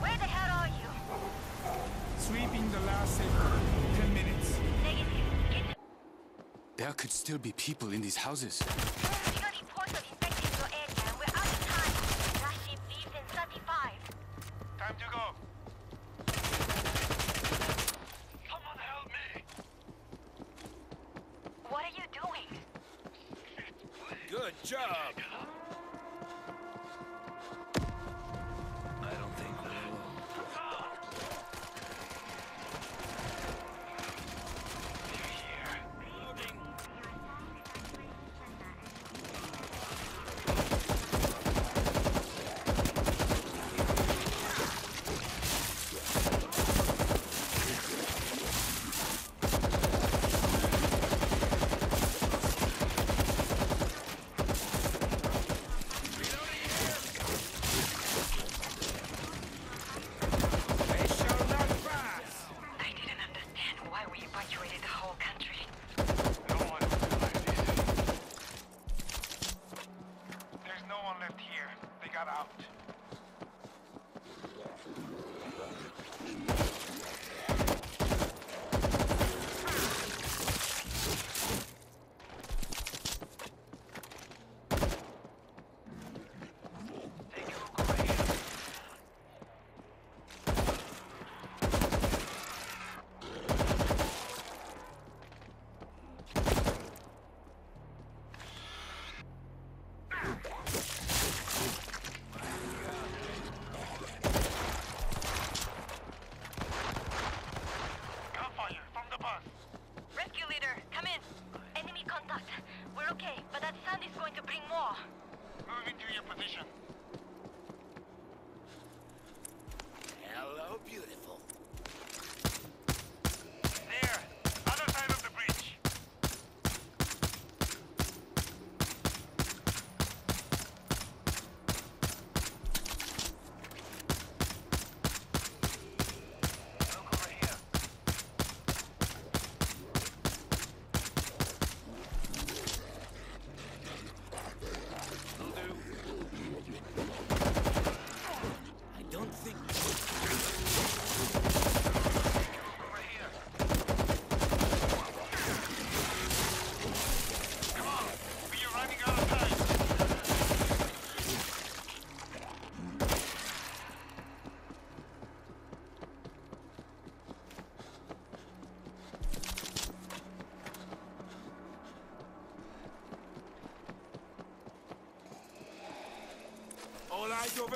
Where the hell are you? Sweeping the last sector. Ten minutes. Negative. There could still be people in these houses.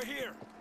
Over here.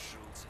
Schulze.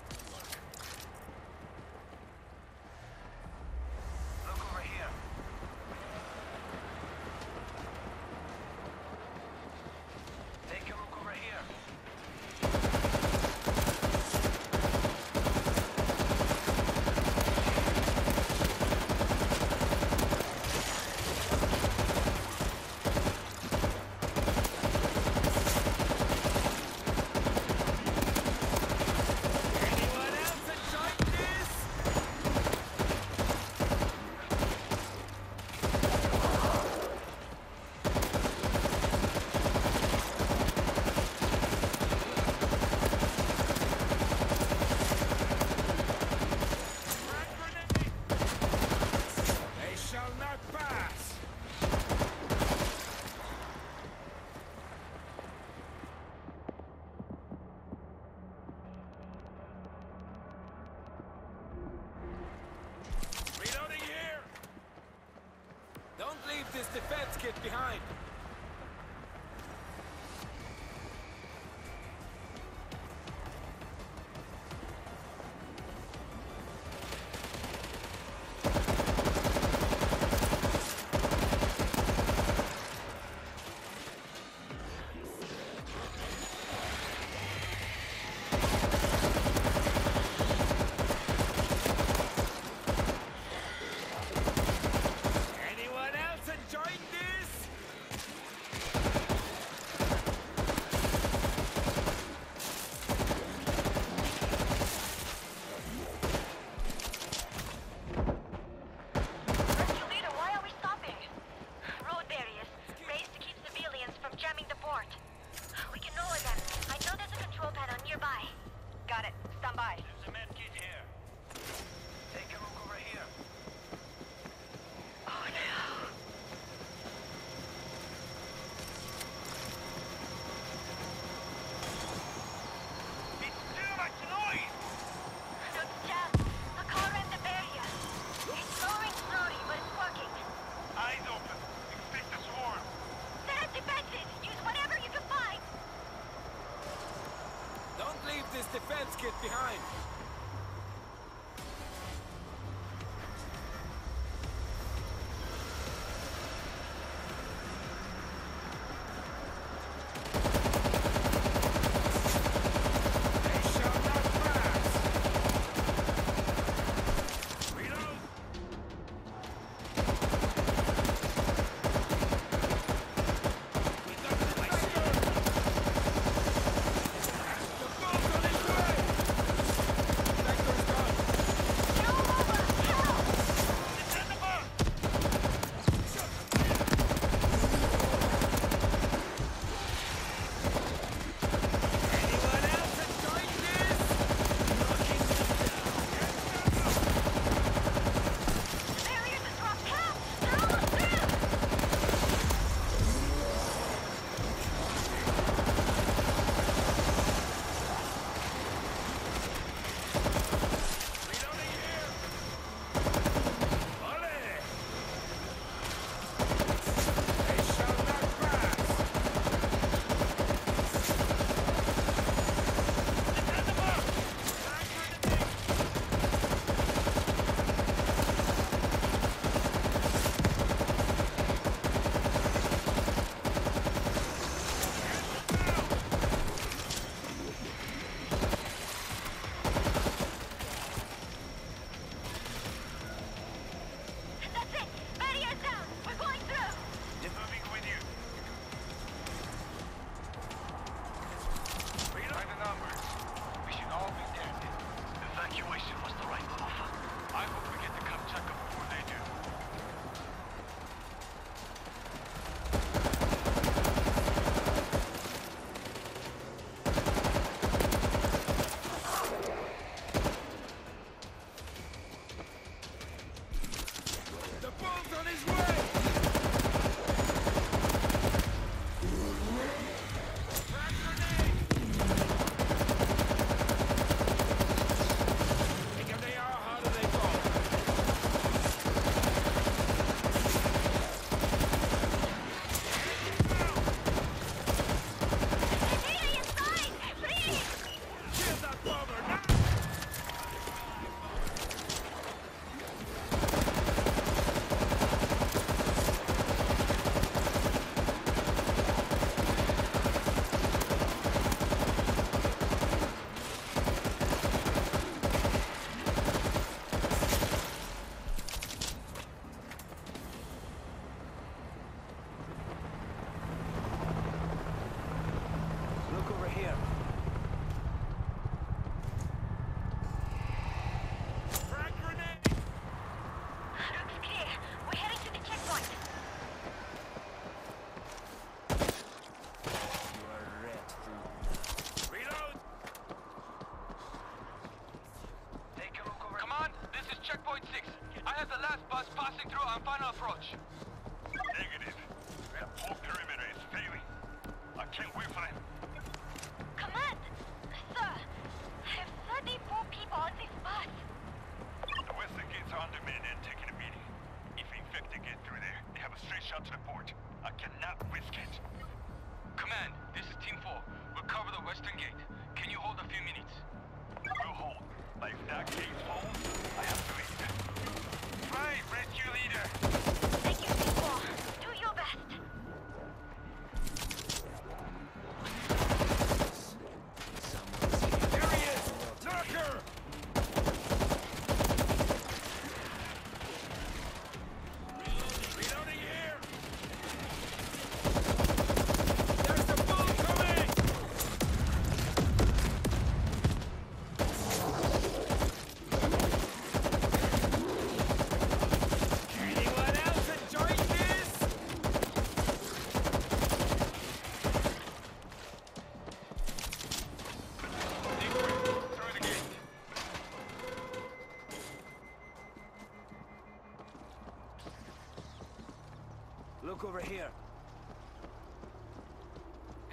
Look over here.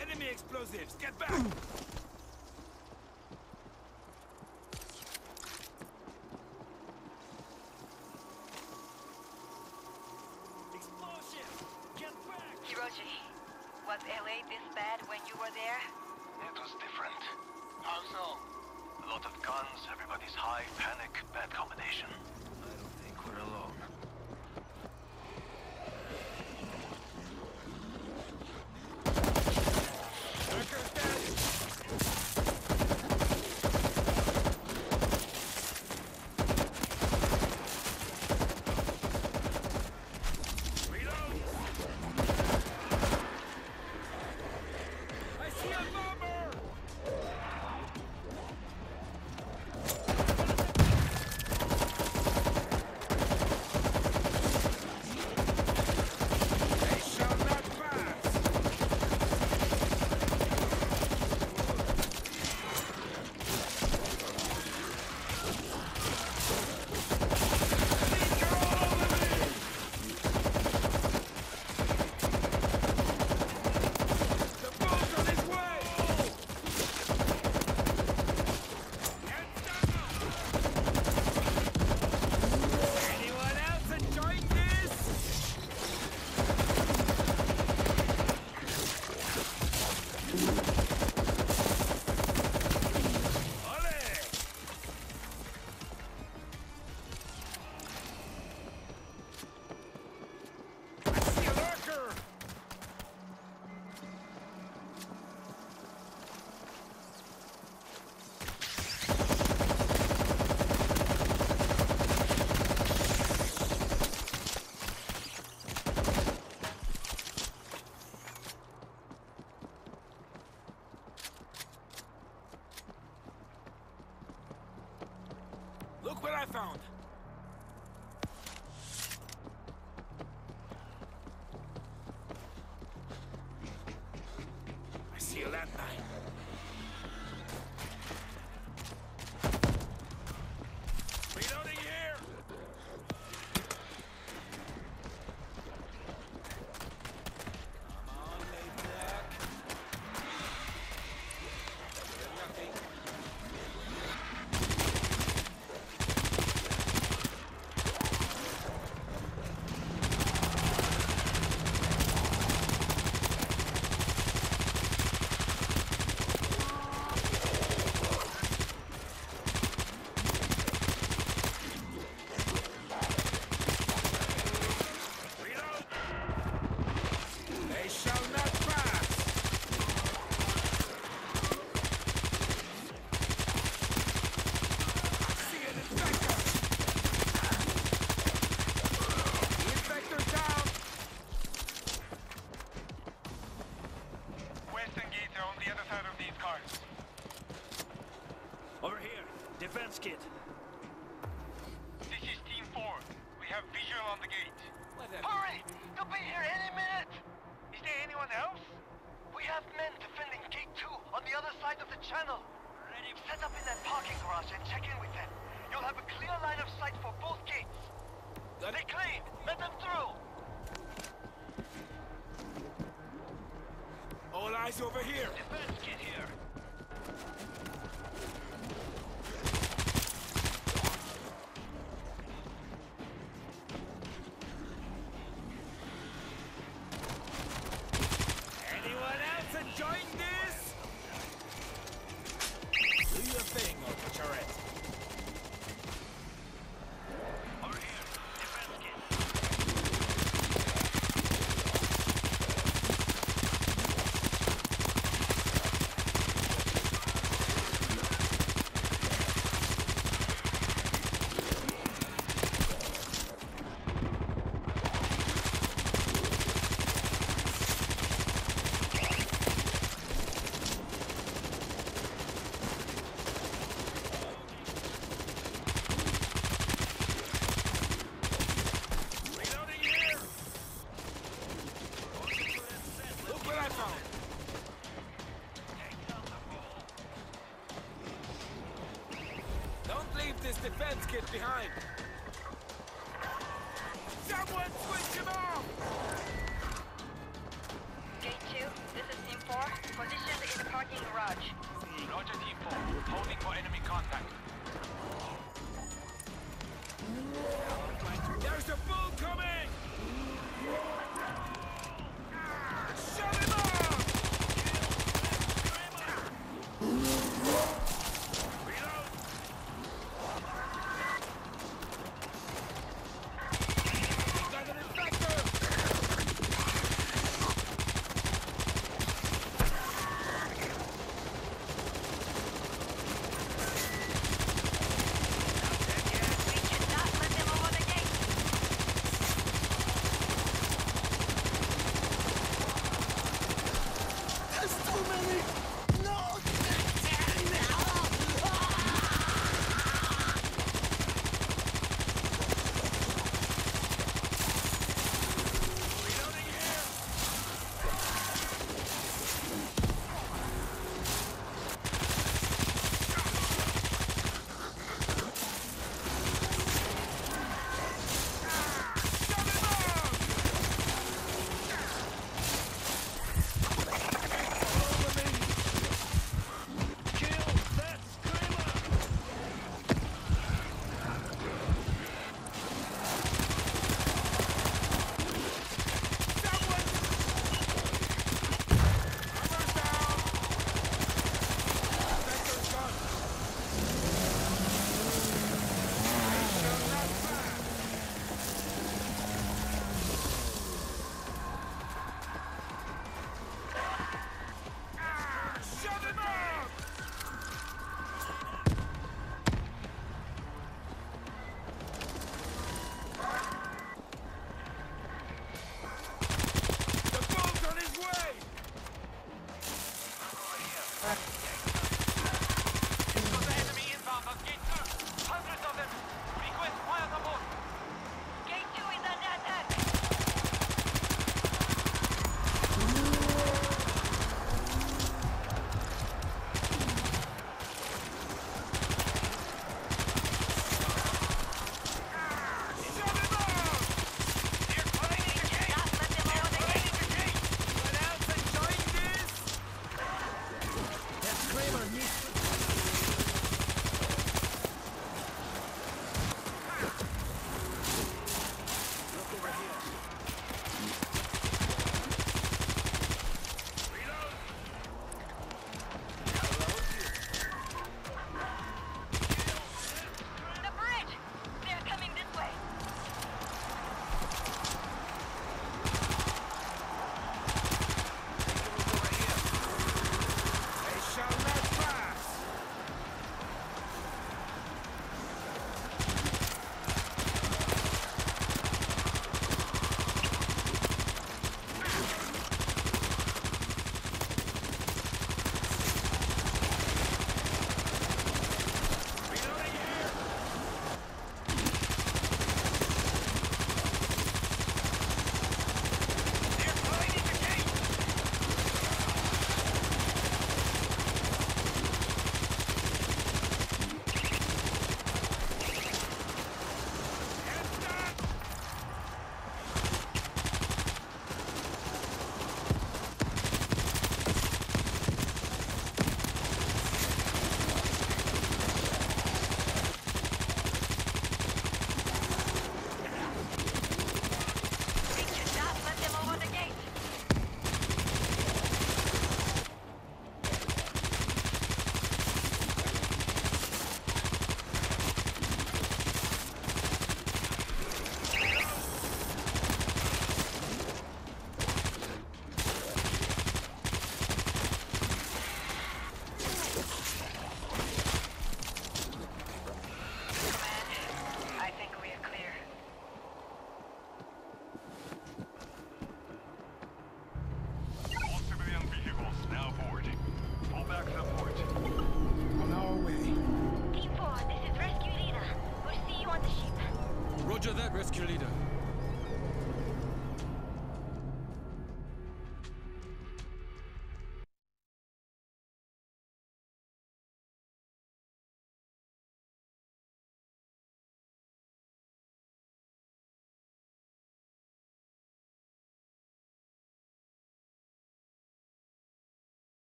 Enemy explosives! Get back! Look what I found! I see a landmine. Reloading here! Come on, Mayberg. You're nothing. Reload! They shall not pass! I see an infector! The infector's down! Western gates are on the other side of these cars. Over here. Kit. This is Team 4. We have visual on the gate. Hurry! They'll be here any minute! Is there anyone else? We have men defending Gate 2 on the other side of the channel. Ready? Set up in that parking garage and check in with them. You'll have a clear line of sight for both gates. Got They it. clean! Let them through! All eyes over here! Defense kit here. Garage. Roger Team 4. Holding for enemy contact.